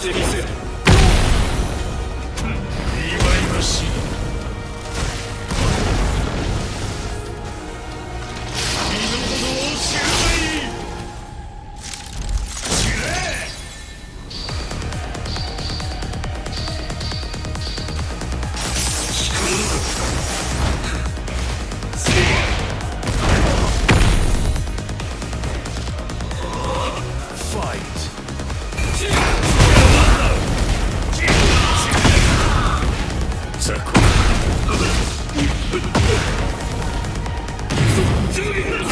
してみせる。宇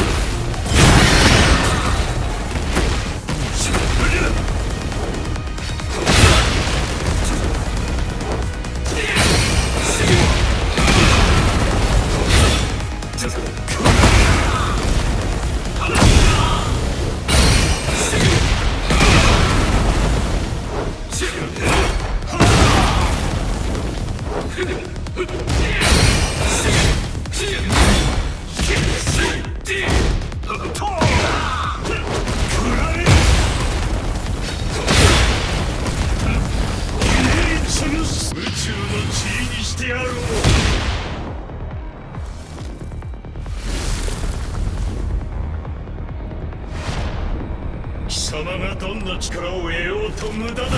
様がどんな力を得ようと無駄だ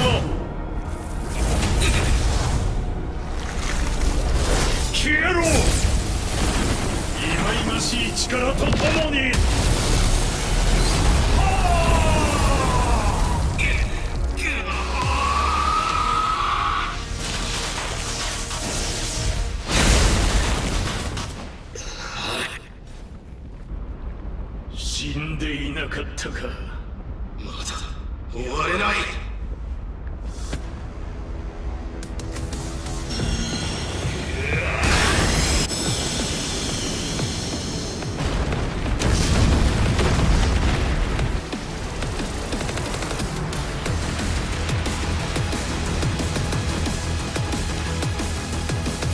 消えろ。忌々しい力とともに。死んでいなかったか終われない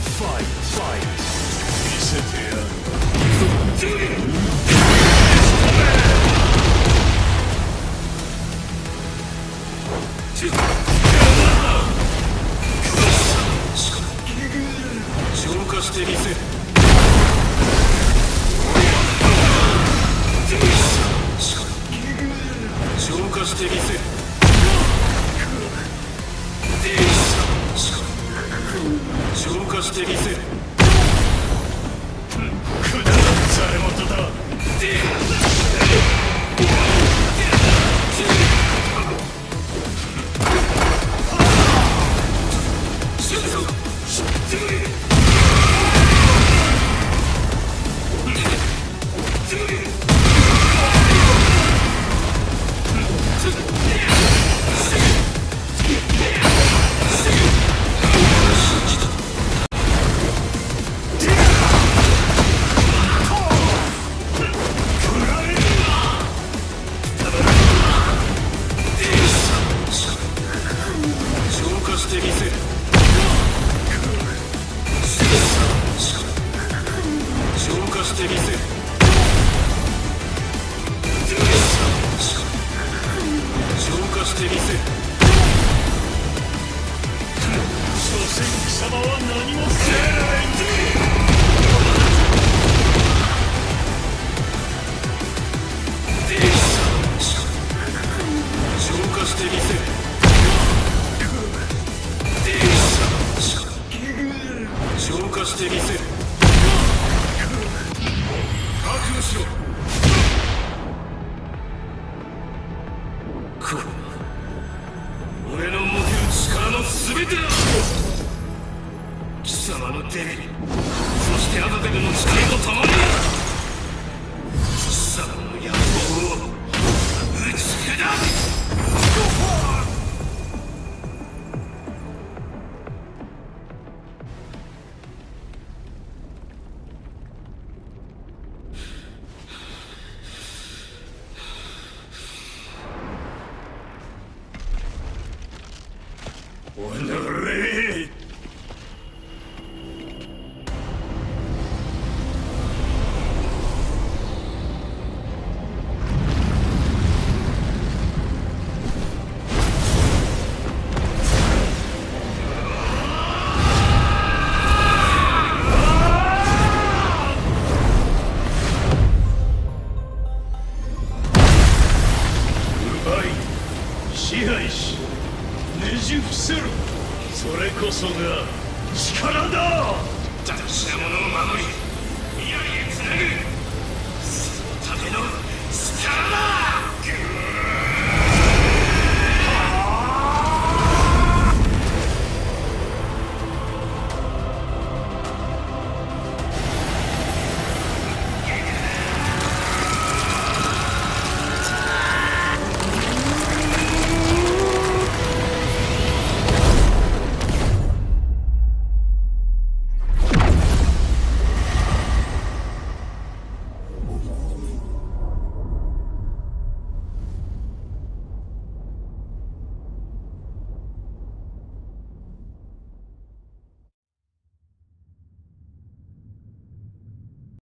ファイトファイト見せてやる してみせる消化してみせる消化してみせるこ俺の全てだ貴様の手にそしてあなたの誓いのまり支配し。ち伏せる。それこそが力だ。大事なものを守り未来へつなぐ。